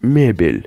mebel.